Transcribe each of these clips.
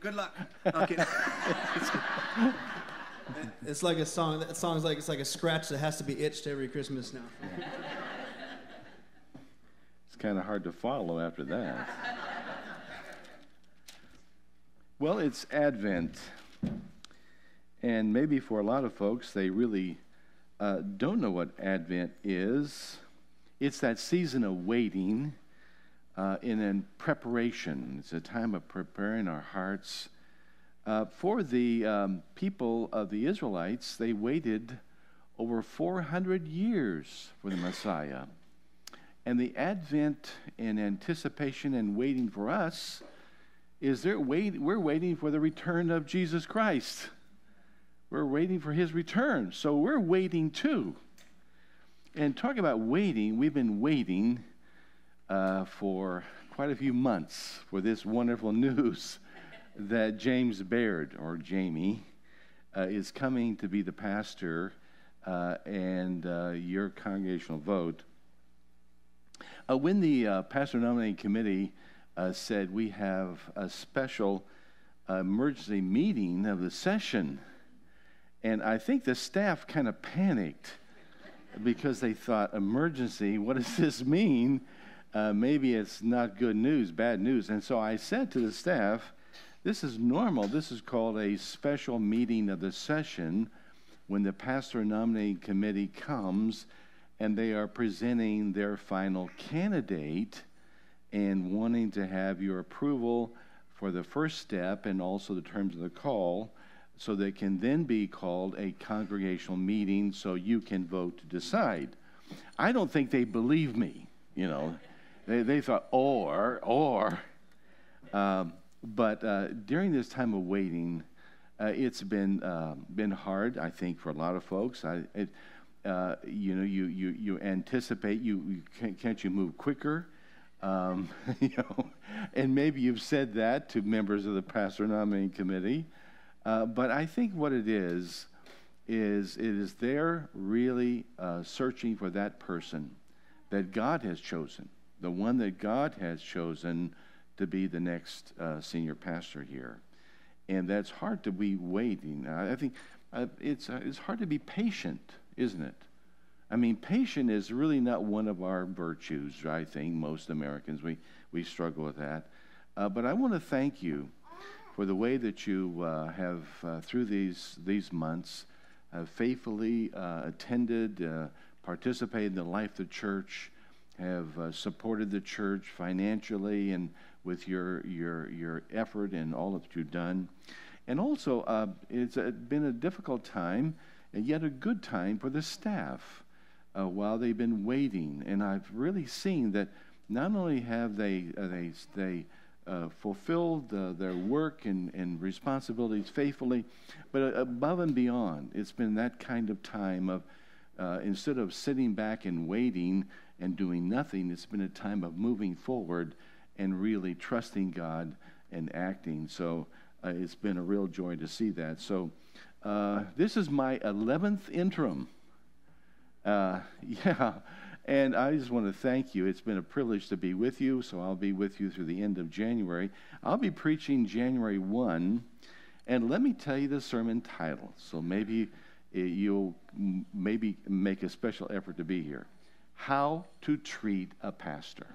Good luck. Okay. It's like a song. That song's like it's like a scratch that has to be itched every Christmas now. It's kind of hard to follow after that. well, it's Advent. And maybe for a lot of folks, they really uh, don't know what Advent is. It's that season of waiting uh, in, preparation. It's a time of preparing our hearts. Uh, for the um, people of the Israelites, they waited over 400 years for the Messiah. And the advent and anticipation and waiting for us is there wait, we're waiting for the return of Jesus Christ. We're waiting for his return. So we're waiting too. And talking about waiting, we've been waiting uh, for quite a few months for this wonderful news that James Baird, or Jamie, uh, is coming to be the pastor uh, and uh, your congregational vote. When the pastor nominating committee said we have a special emergency meeting of the session, and I think the staff kind of panicked because they thought, emergency, what does this mean? Uh, maybe it's not good news, bad news. And so I said to the staff, this is normal. This is called a special meeting of the session when the pastor nominating committee comes and they are presenting their final candidate and wanting to have your approval for the first step and also the terms of the call so they can then be called a congregational meeting so you can vote to decide. I don't think they believe me, you know. They, they thought, or, or. Um, but uh, during this time of waiting, uh, it's been, uh, been hard, I think, for a lot of folks. I, it, uh, you know, you, you, you anticipate, you, you can't, can't you move quicker? Um, you know, and maybe you've said that to members of the pastor nominating committee. Uh, but I think what it is, is it is there really uh, searching for that person that God has chosen, the one that God has chosen to be the next uh, senior pastor here. And that's hard to be waiting. I think uh, it's, uh, it's hard to be patient, isn't it? I mean, patient is really not one of our virtues, I think. Most Americans, we, we struggle with that. Uh, but I want to thank you for the way that you uh, have, uh, through these, these months, faithfully attended, participated in the life of the church, have uh, supported the church financially and with your, your, your effort and all that you've done. And also, uh, it's been a difficult time, and yet a good time for the staff while they've been waiting. And I've really seen that not only have they, they, they uh, fulfilled uh, their work and, and responsibilities faithfully, but above and beyond, it's been that kind of time of uh, instead of sitting back and waiting and doing nothing, it's been a time of moving forward and really trusting God and acting. So uh, it's been a real joy to see that. So uh, this is my 11th interim. Uh, yeah. And I just want to thank you. It's been a privilege to be with you, so I'll be with you through the end of January. I'll be preaching January 1, and let me tell you the sermon title. So maybe you'll maybe make a special effort to be here. How to treat a pastor.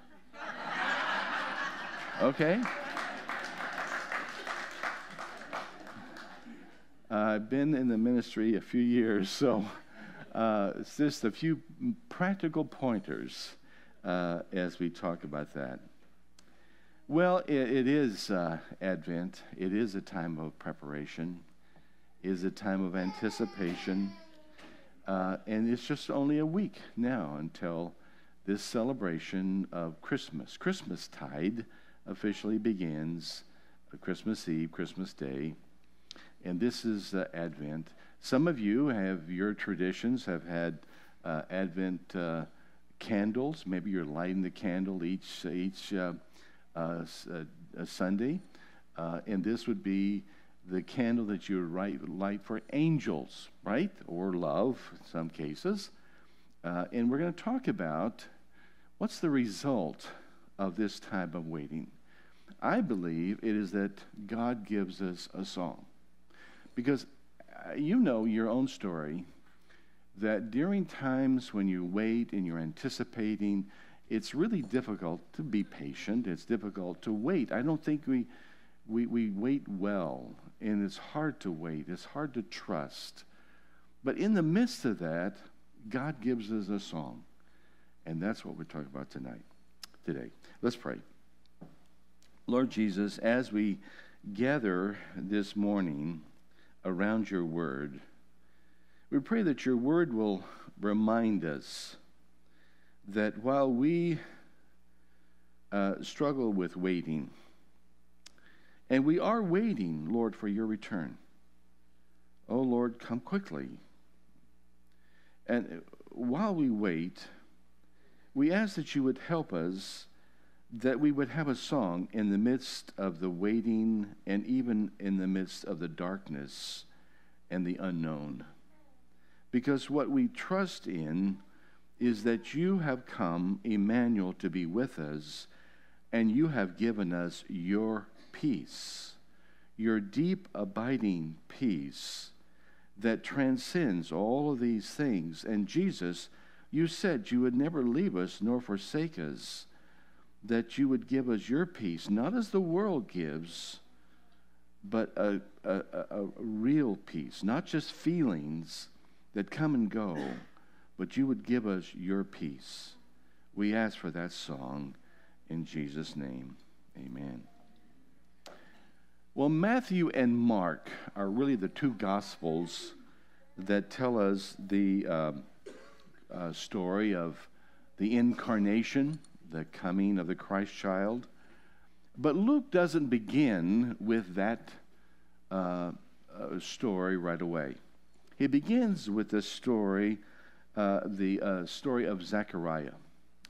Okay? I've been in the ministry a few years, so uh, just a few practical pointers uh, as we talk about that. Well, it, it is uh, Advent. It is a time of preparation. It is a time of anticipation. Uh, and it's just only a week now until this celebration of Christmas. Christmas tide officially begins Christmas Eve, Christmas Day. And this is uh, Advent. Some of you have your traditions have had uh, Advent uh, candles. Maybe you're lighting the candle each each uh, uh, uh Sunday, and this would be the candle that you light for angels, right, or love in some cases. and we're going to talk about what's the result of this time of waiting. I believe it is that God gives us a song. Because uh, you know your own story that during times when you wait and you're anticipating, it's really difficult to be patient. It's difficult to wait. I don't think we, we, we wait well, and it's hard to wait. It's hard to trust. But in the midst of that, God gives us a song. And that's what we're talking about tonight, today. Let's pray. Lord Jesus, as we gather this morning around your word, we pray that your word will remind us that while we uh, struggle with waiting, and we are waiting, Lord, for your return. Oh, Lord, come quickly. And while we wait, we ask that you would help us, that we would have a song in the midst of the waiting and even in the midst of the darkness and the unknown. Because what we trust in is that you have come, Emmanuel, to be with us, and you have given us your peace, your deep, abiding peace that transcends all of these things. And Jesus, you said you would never leave us nor forsake us, that you would give us your peace, not as the world gives, but a, a, a, real peace, not just feelings that come and go, but you would give us your peace. We ask for that song in Jesus' name. Amen. Well, Matthew and Mark are really the two gospels that tell us the uh, uh, story of the incarnation, the coming of the Christ child. But Luke doesn't begin with that uh, uh story right away. He begins with the story, uh, the uh, story of Zechariah,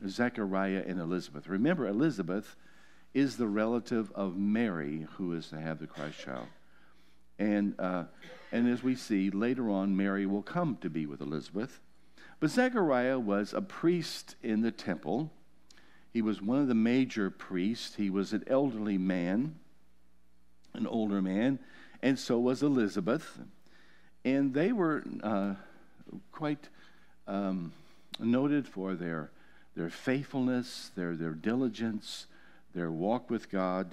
Zechariah and Elizabeth. Remember, Elizabeth is the relative of Mary who is to have the Christ child. And, uh, and as we see later on, Mary will come to be with Elizabeth. But Zechariah was a priest in the temple. He was one of the major priests. He was an elderly man, an older man, and so was Elizabeth. And they were uh, quite um, noted for their, their faithfulness, their, their diligence, their walk with God.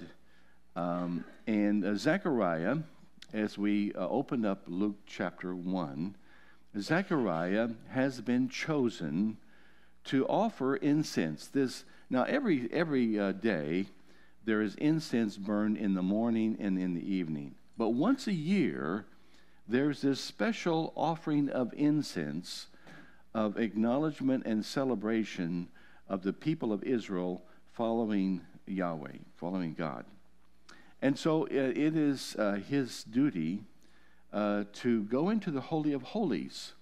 Um, and uh, Zechariah, as we uh, open up Luke chapter 1, Zechariah has been chosen to offer incense. This now every every uh, day there is incense burned in the morning and in the evening. But once a year there's this special offering of incense of acknowledgement and celebration of the people of Israel following Yahweh, following God. And so uh, it is uh, his duty uh, to go into the Holy of Holies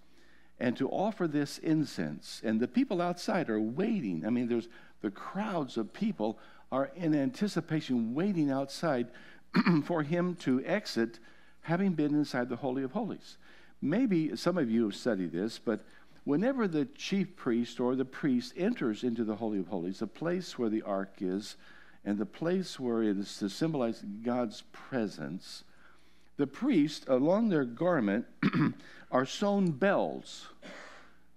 and to offer this incense. And the people outside are waiting. I mean, there's the crowds of people are in anticipation waiting outside for him to exit, having been inside the Holy of Holies. Maybe some of you have studied this, but whenever the chief priest or the priest enters into the Holy of Holies, the place where the ark is, and the place where it is to symbolize God's presence, the priest, along their garment, are sewn bells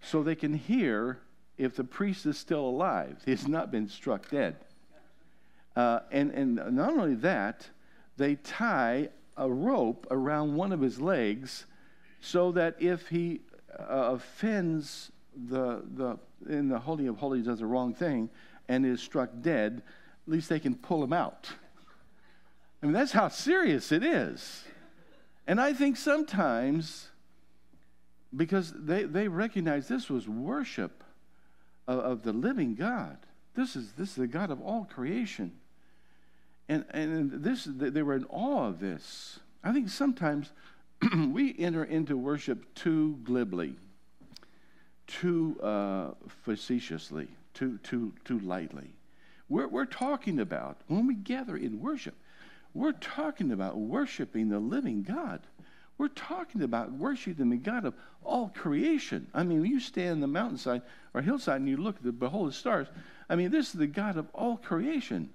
so they can hear if the priest is still alive. He has not been struck dead. Uh, and, and not only that, they tie a rope around one of his legs so that if he Uh, offends the, the, in the Holy of Holies does the wrong thing and is struck dead, at least they can pull him out. I mean, that's how serious it is. And I think sometimes, because they, they recognize this was worship of, of the living God, this is, this is the God of all creation. And, and this, they were in awe of this. I think sometimes we enter into worship too glibly, too uh, facetiously, too, too, too lightly. We're, we're talking about, when we gather in worship, we're talking about worshiping the living God. We're talking about worshiping the God of all creation. I mean, when you stand on the mountainside or hillside and you look at the behold the stars, I mean, this is the God of all creation.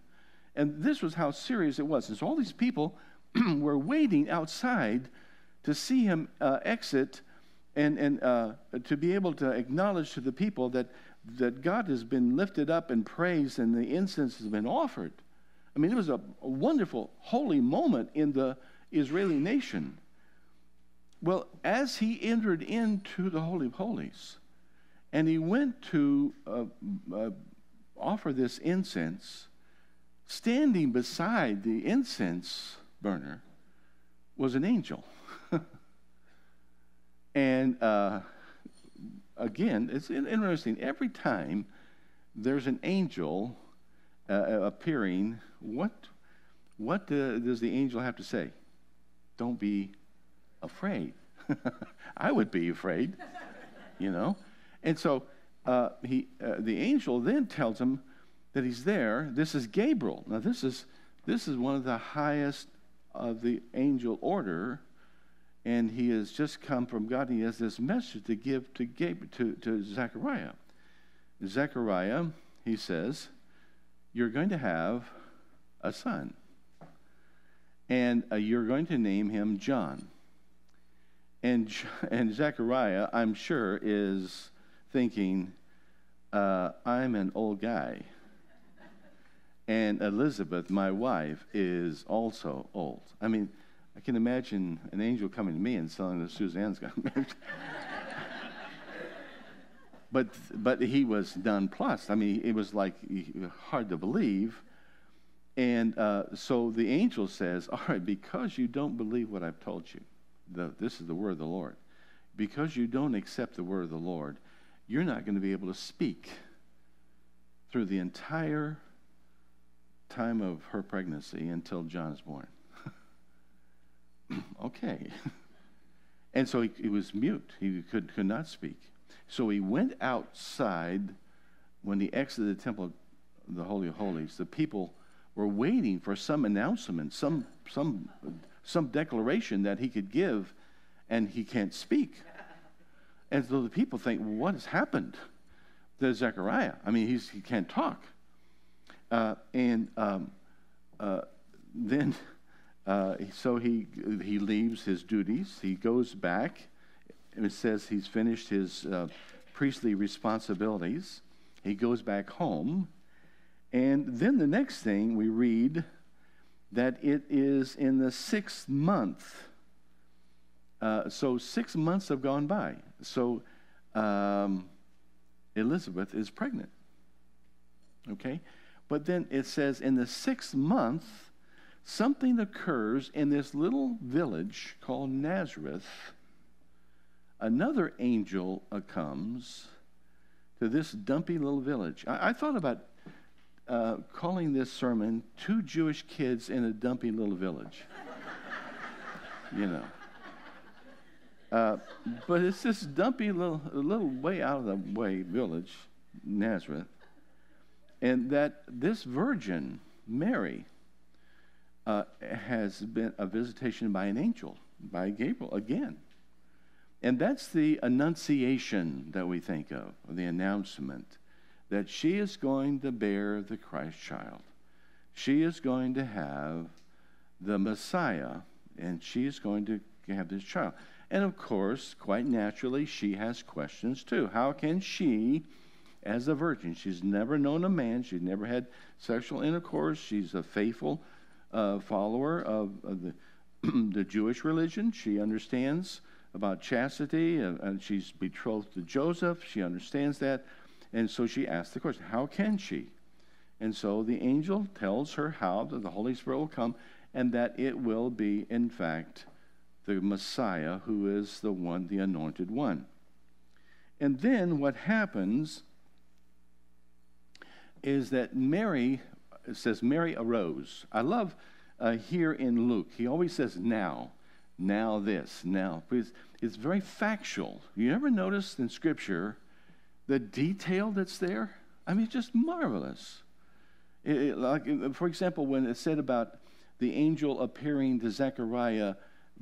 And this was how serious it was. And so all these people were waiting outside to see him uh, exit and, and uh, to be able to acknowledge to the people that, that God has been lifted up and praised and the incense has been offered. I mean, it was a, a wonderful, holy moment in the Israeli nation. Well, as he entered into the Holy of Holies and he went to uh, uh, offer this incense, standing beside the incense burner was an angel. And uh, again, it's interesting. Every time there's an angel uh, uh appearing, what, what uh, does the angel have to say? Don't be afraid. I would be afraid, you know. And so uh, he, uh, the angel then tells him, that he's there. This is Gabriel. Now, this is, this is one of the highest of the angel order, and he has just come from God. And he has this message to give to, Gabriel, to, to Zechariah. Zechariah, he says, You're going to have a son, and uh, you're going to name him John. And, and Zechariah, I'm sure, is thinking, uh, I'm an old guy. And Elizabeth, my wife, is also old. I mean, I can imagine an angel coming to me and telling that Suzanne's got married. but, but he was nonplussed. I mean, it was like hard to believe. And uh, so the angel says, All right, because you don't believe what I've told you, the, this is the word of the Lord. Because you don't accept the word of the Lord, you're not going to be able to speak through the entire time of her pregnancy until John is born. okay. and so he, he, was mute. He could, could not speak. So he went outside when he exited the temple, the Holy of Holies. The people were waiting for some announcement, some, some, some declaration that he could give, and he can't speak. And so the people think, well, what has happened to Zechariah? I mean, he's, he can't talk. Uh, and um, uh, then, uh, so he, he leaves his duties. He goes back. And it says he's finished his uh, priestly responsibilities. He goes back home. And then the next thing we read that it is in the sixth month. Uh, so six months have gone by. So um, Elizabeth is pregnant. Okay? But then it says in the sixth month, something occurs in this little village called Nazareth. Another angel comes to this dumpy little village. I, I thought about uh, calling this sermon Two Jewish Kids in a Dumpy Little Village. you know. Uh, but it's this dumpy little, little way out of the way village, Nazareth and that this virgin, Mary, uh, has been a visitation by an angel, by Gabriel again. And that's the annunciation that we think of, or the announcement that she is going to bear the Christ child. She is going to have the Messiah, and she is going to have this child. And of course, quite naturally, she has questions too. How can she as a virgin. She's never known a man, she's never had sexual intercourse. She's a faithful uh, follower of, of the, the Jewish religion. She understands about chastity, and, and she's betrothed to Joseph. She understands that. And so she asks the question, How can she? And so the angel tells her how that the Holy Spirit will come and that it will be, in fact, the Messiah who is the one, the anointed one. And then what happens is that Mary, it says Mary arose. I love uh, here in Luke, he always says now, now this, now. Because it's very factual. You ever notice in Scripture the detail that's there? I mean, it's just marvelous. It, it, like, for example, when it said about the angel appearing to Zechariah,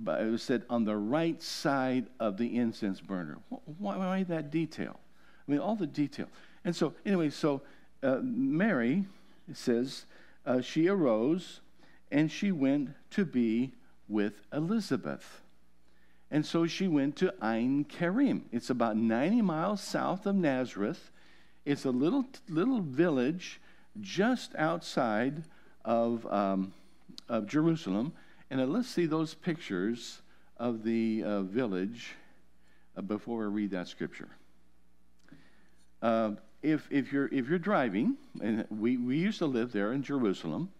it was said on the right side of the incense burner. Why, why that detail? I mean, all the detail. And so, anyway, so uh, Mary says, uh, she arose and she went to be with Elizabeth. And so she went to Ein Karim. It's about 90 miles south of Nazareth. It's a little, little village just outside of, um, of Jerusalem. And uh, let's see those pictures of the uh, village uh, before we read that scripture. Uh, if, if, you're, if you're driving, and we, we used to live there in Jerusalem,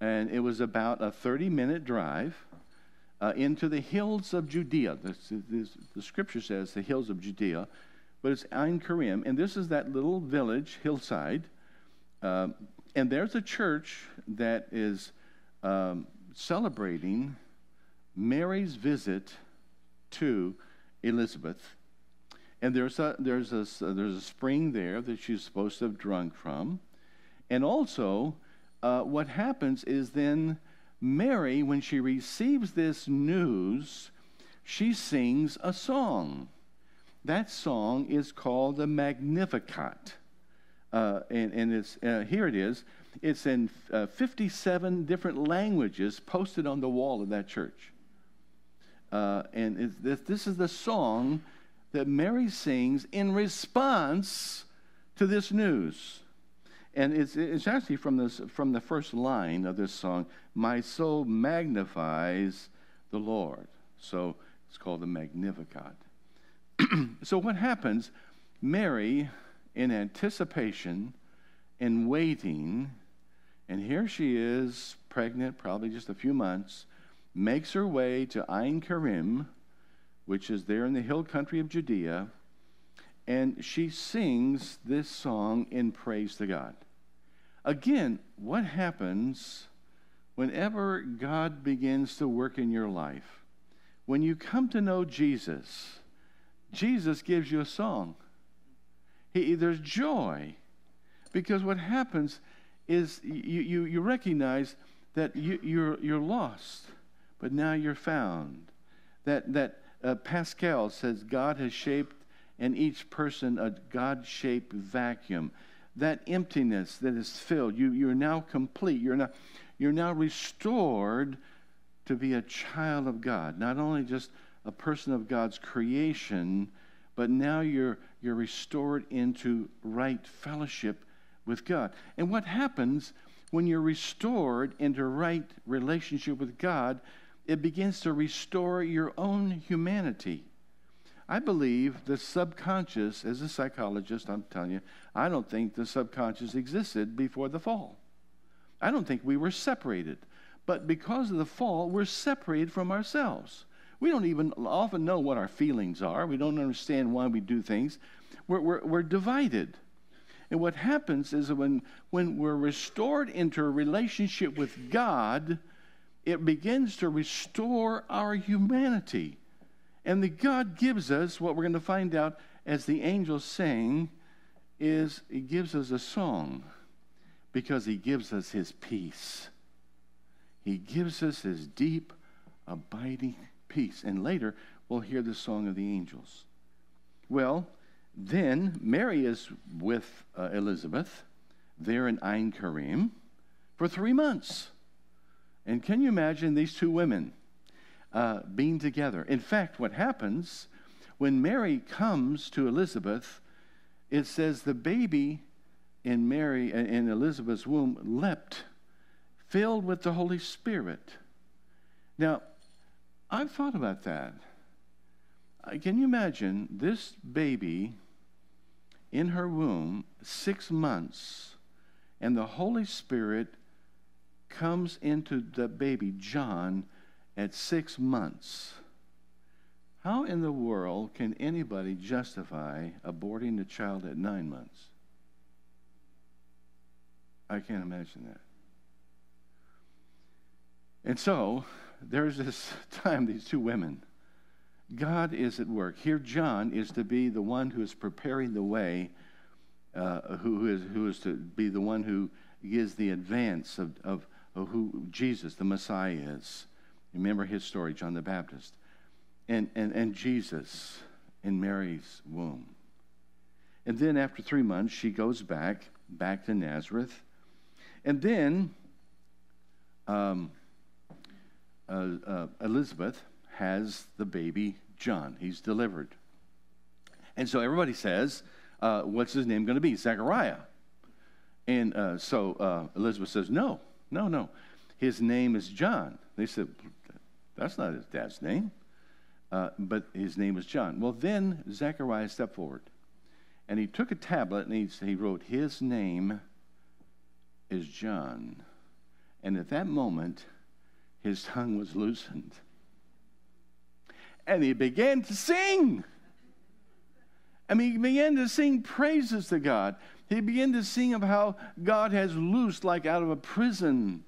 and it was about a 30 minute drive uh, into the hills of Judea. This, this, the scripture says the hills of Judea, but it's Ein Karim, and this is that little village, hillside. Um, and there's a church that is um, celebrating Mary's visit to Elizabeth. And there's a, there's, a, there's a spring there that she's supposed to have drunk from. And also, uh, what happens is then Mary, when she receives this news, she sings a song. That song is called the Magnificat. Uh, and and it's, uh, here it is. It's in uh, 57 different languages posted on the wall of that church. Uh, and this, this is the song that Mary sings in response to this news. And it's, it's actually from, this, from the first line of this song My soul magnifies the Lord. So it's called the Magnificat. so what happens? Mary, in anticipation and waiting, and here she is, pregnant, probably just a few months, makes her way to Ein Karim, which is there in the hill country of Judea, and she sings this song in praise to God. Again, what happens whenever God begins to work in your life? When you come to know Jesus, Jesus gives you a song. He, there's joy. Because what happens is you, you, you recognize that you, you're, you're lost, but now you're found. That, that uh, Pascal says God has shaped in each person a God shaped vacuum. That emptiness that is filled, you, you're now complete. You're now, you're now restored to be a child of God, not only just a person of God's creation, but now you're, you're restored into right fellowship with God. And what happens when you're restored into right relationship with God? It begins to restore your own humanity. I believe the subconscious, as a psychologist, I'm telling you, I don't think the subconscious existed before the fall. I don't think we were separated. But because of the fall, we're separated from ourselves. We don't even often know what our feelings are. We don't understand why we do things. We're, we're, we're divided. And what happens is when, when we're restored into a relationship with God, it begins to restore our humanity. And the God gives us what we're going to find out as the angels sing is he gives us a song because he gives us his peace. He gives us his deep, abiding peace. And later, we'll hear the song of the angels. Well, then Mary is with uh, Elizabeth there in Ein Karim for three months. And can you imagine these two women uh, being together? In fact, what happens when Mary comes to Elizabeth, it says the baby in Mary in Elizabeth's womb leapt, filled with the Holy Spirit. Now, I've thought about that. Uh, can you imagine this baby in her womb, six months, and the Holy Spirit comes into the baby, John, at six months? How in the world can anybody justify aborting the child at nine months? I can't imagine that. And so, there's this time, these two women, God is at work. Here, John is to be the one who is preparing the way, uh, who, is, who is to be the one who gives the advance of, of, of who Jesus, the Messiah, is. Remember his story, John the Baptist. And, and, and Jesus in Mary's womb. And then after three months, she goes back, back to Nazareth. And then um, uh, uh, Elizabeth has the baby John. He's delivered. And so everybody says, uh, What's his name going to be? Zechariah. And uh, so uh, Elizabeth says, No, no, no. His name is John. They said, That's not his dad's name. Uh, but his name is John. Well, then Zechariah stepped forward and he took a tablet and he, he wrote, His name is John. And at that moment, his tongue was loosened. And he began to sing. I mean, he began to sing praises to God. He began to sing of how God has loosed, like out of a prison.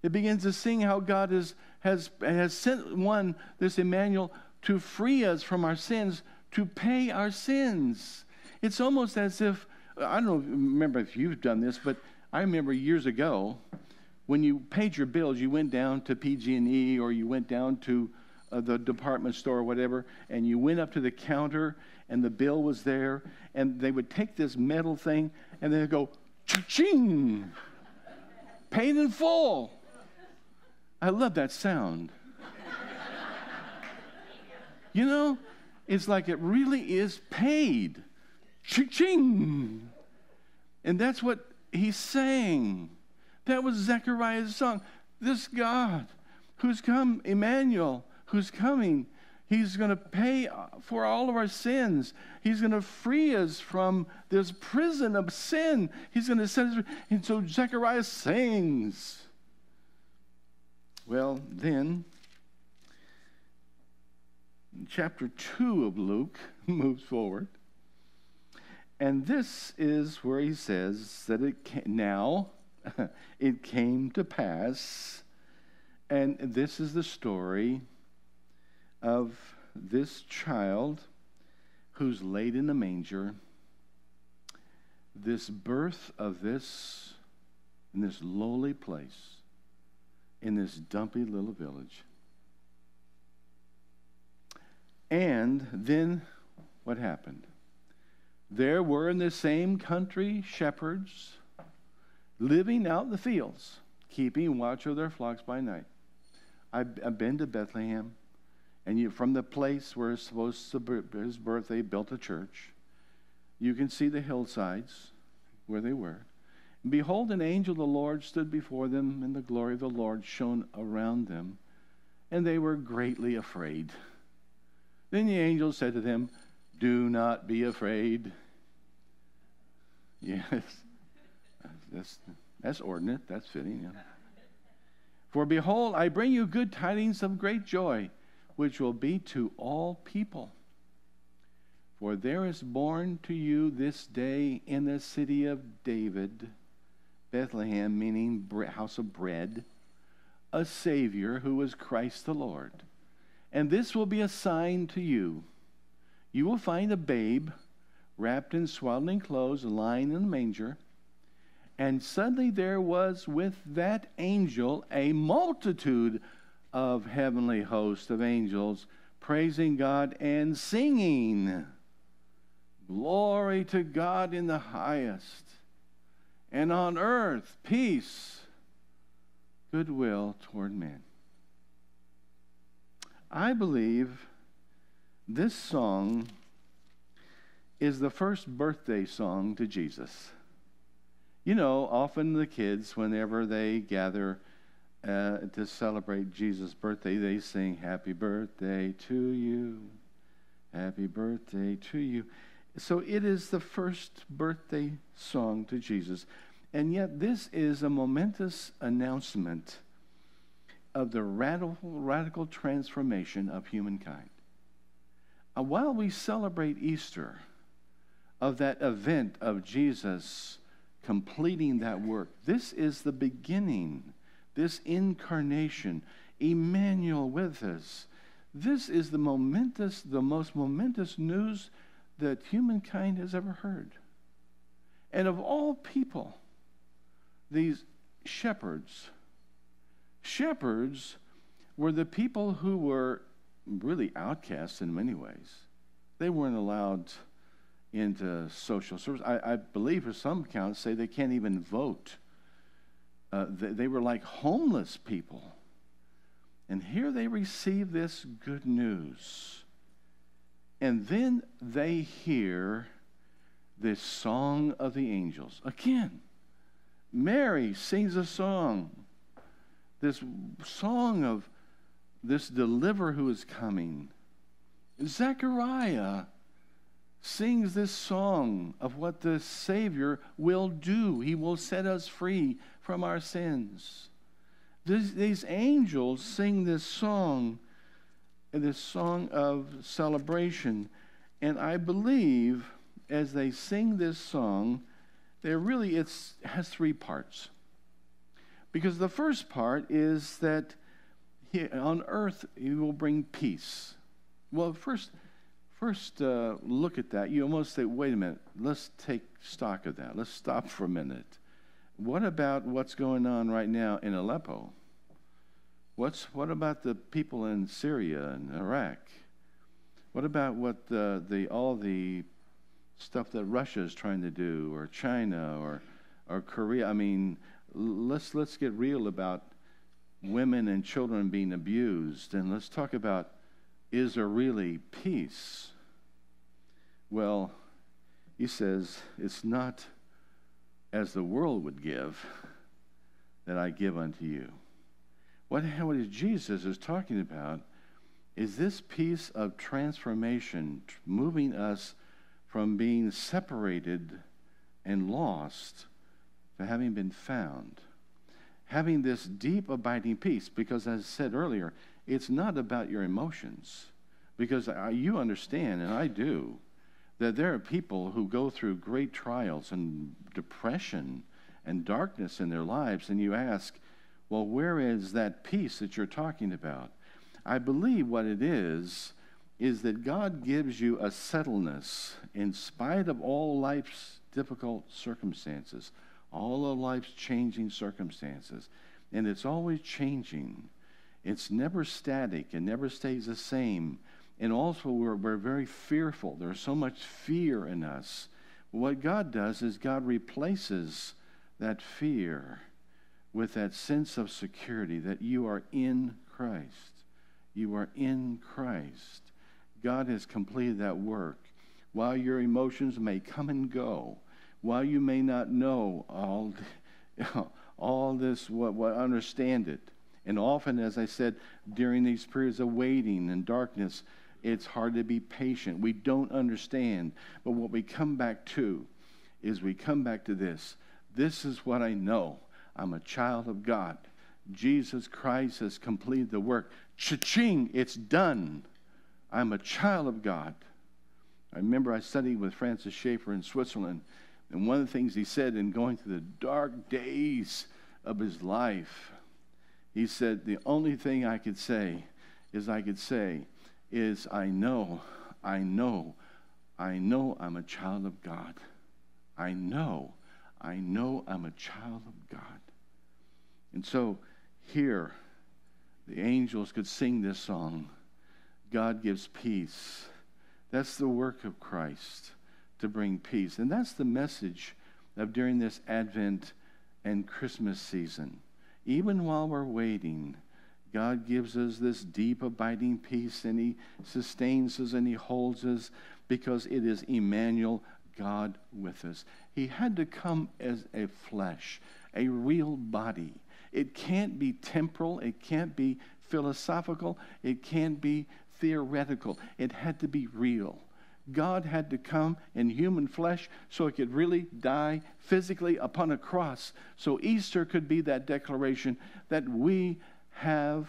He begins to sing how God has, has, has sent one, this Emmanuel, to free us from our sins, to pay our sins. It's almost as if, I don't know, remember if you've done this, but I remember years ago when you paid your bills, you went down to PG&E or you went down to uh, the department store or whatever, and you went up to the counter and the bill was there, and they would take this metal thing and they'd go, ching, paid in full. I love that sound. you know, it's like it really is paid. Ching. And that's what he's saying. That was Zechariah's song. This God who's come, Emmanuel, who's coming, he's going to pay for all of our sins. He's going to free us from this prison of sin. He's going to set us. And so Zechariah sings. Well, then, chapter 2 of Luke moves forward. And this is where he says that it now it came to pass, and this is the story of this child who's laid in the manger, this birth of this in this lowly place, in this dumpy little village. And then what happened? There were in the same country shepherds living out in the fields, keeping watch over their flocks by night. I've, I've been to Bethlehem, and you, from the place where it's supposed to be his birth, they built a church. You can see the hillsides where they were. And behold, an angel of the Lord stood before them, and the glory of the Lord shone around them, and they were greatly afraid. Then the angel said to them, Do not be afraid. Yes. That's, that's ordinate. That's fitting. Yeah. For behold, I bring you good tidings of great joy, which will be to all people. For there is born to you this day in the city of David, Bethlehem, meaning house of bread, a Savior who is Christ the Lord. And this will be a sign to you. You will find a babe wrapped in swaddling clothes, lying in a manger. And suddenly there was with that angel a multitude of heavenly hosts of angels praising God and singing, Glory to God in the highest, and on earth peace, goodwill toward men. I believe this song is the first birthday song to Jesus. You know, often the kids, whenever they gather uh, to celebrate Jesus' birthday, they sing, Happy birthday to you. Happy birthday to you. So it is the first birthday song to Jesus. And yet, this is a momentous announcement of the radical, radical transformation of humankind. Uh, while we celebrate Easter, of that event of Jesus completing that work. This is the beginning, this incarnation, Emmanuel with us. This is the momentous, the most momentous news that humankind has ever heard. And of all people, these shepherds, shepherds were the people who were really outcasts in many ways. They weren't allowed into social service. I, I believe, for some accounts, say they can't even vote uh, they, they were like homeless people. And here they receive this good news. And then they hear this song of the angels. Again, Mary sings a song, this song of this deliverer who is coming. Zechariah sings this song of what the Savior will do. He will set us free from our sins. These, these angels sing this song, this song of celebration. And I believe as they sing this song, there really it's, has three parts. Because the first part is that he, on earth he will bring peace. Well, first, first uh, look at that. You almost say, wait a minute, let's take stock of that. Let's stop for a minute. What about what's going on right now in Aleppo? What's, what about the people in Syria and Iraq? What about what the, the, all the stuff that Russia is trying to do, or China, or, or Korea? I mean, let's, let's get real about women and children being abused, and let's talk about is there really peace? Well, he says, it's not as the world would give that I give unto you. What, what Jesus is talking about is this peace of transformation, moving us from being separated and lost to having been found. Having this deep, abiding peace, because as I said earlier, it's not about your emotions. Because you understand, and I do, that there are people who go through great trials and depression and darkness in their lives, and you ask, well, where is that peace that you're talking about? I believe what it is is that God gives you a settledness in spite of all life's difficult circumstances, all of life's changing circumstances. And it's always changing. It's never static, it never stays the same. And also, we're, we're very fearful. There's so much fear in us. What God does is God replaces that fear with that sense of security that you are in Christ. You are in Christ. God has completed that work. While your emotions may come and go, while you may not know all, all this, what, what understand it, and often, as I said, during these periods of waiting and darkness, it's hard to be patient. We don't understand. But what we come back to is we come back to this. This is what I know. I'm a child of God. Jesus Christ has completed the work. Cha-ching, it's done. I'm a child of God. I remember I studied with Francis Schaeffer in Switzerland, and one of the things he said in going through the dark days of his life, he said, The only thing I could say is I could say, is I know, I know, I know I'm a child of God. I know, I know I'm a child of God. And so here, the angels could sing this song God gives peace. That's the work of Christ to bring peace. And that's the message of during this Advent and Christmas season. Even while we're waiting, God gives us this deep, abiding peace, and He sustains us and He holds us because it is Emmanuel, God with us. He had to come as a flesh, a real body. It can't be temporal, it can't be philosophical, it can't be theoretical. It had to be real. God had to come in human flesh so he could really die physically upon a cross. So Easter could be that declaration that we have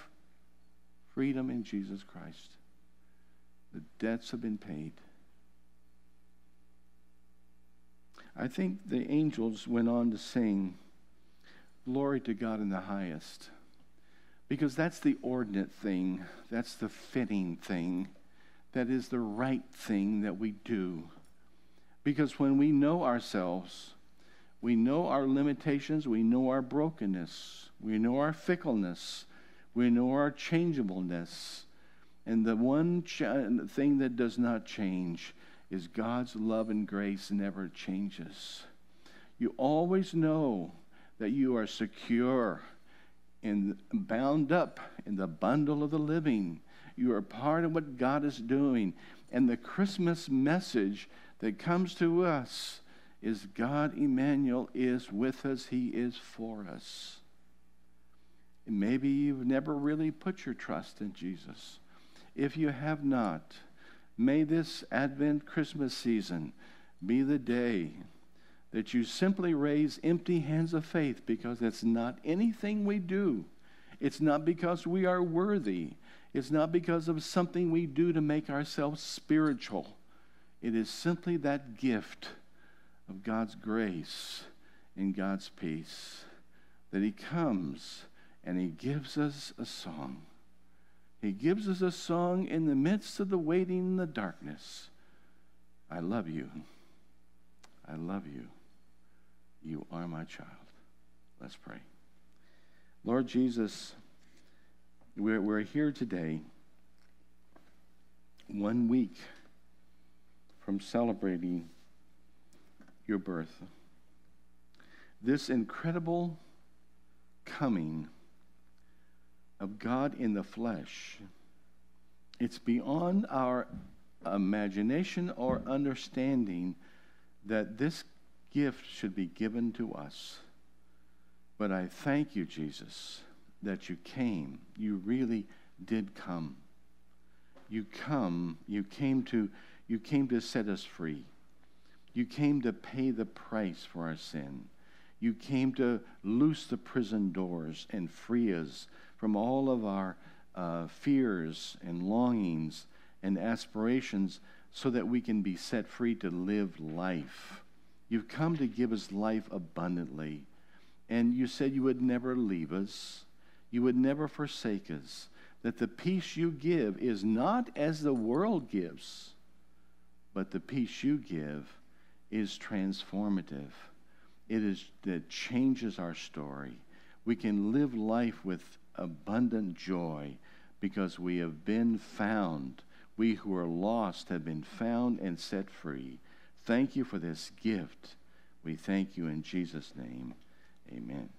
freedom in Jesus Christ. The debts have been paid. I think the angels went on to sing, Glory to God in the highest. Because that's the ordinate thing, that's the fitting thing, that is the right thing that we do. Because when we know ourselves, we know our limitations, we know our brokenness, we know our fickleness, we know our changeableness. And the one ch- thing that does not change is God's love and grace never changes. You always know that you are secure and bound up in the bundle of the living. You are part of what God is doing. And the Christmas message that comes to us is God Emmanuel is with us, He is for us. Maybe you've never really put your trust in Jesus. If you have not, may this Advent Christmas season be the day that you simply raise empty hands of faith because it's not anything we do. It's not because we are worthy. It's not because of something we do to make ourselves spiritual. It is simply that gift of God's grace and God's peace that He comes and He gives us a song. He gives us a song in the midst of the waiting in the darkness. I love you. I love you. You are my child. Let's pray. Lord Jesus, we're, we're here today, one week from celebrating your birth. This incredible coming of God in the flesh. It's beyond our imagination or understanding that this gift should be given to us. But I thank you, Jesus, that you came. You really did come. You come, you came to you came to set us free. You came to pay the price for our sin. You came to loose the prison doors and free us from all of our uh, fears and longings and aspirations so that we can be set free to live life. You've come to give us life abundantly. And you said you would never leave us, you would never forsake us. That the peace you give is not as the world gives, but the peace you give is transformative. It is that changes our story. We can live life with abundant joy because we have been found. We who are lost have been found and set free. Thank you for this gift. We thank you in Jesus' name. Amen.